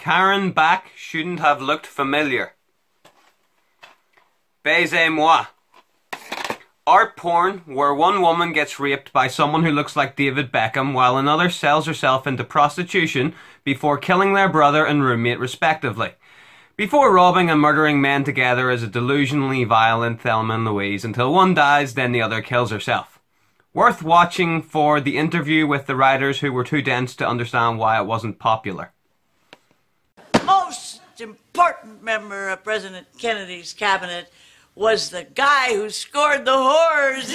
Karen Bach shouldn't have looked familiar. Baisez-moi. Art porn, where one woman gets raped by someone who looks like David Beckham while another sells herself into prostitution before killing their brother and roommate respectively. Before robbing and murdering men together as a delusionally violent Thelma and Louise until one dies, then the other kills herself. Worth watching for the interview with the writers who were too dense to understand why it wasn't popular. Most important member of President Kennedy's cabinet was the guy who scored the whores.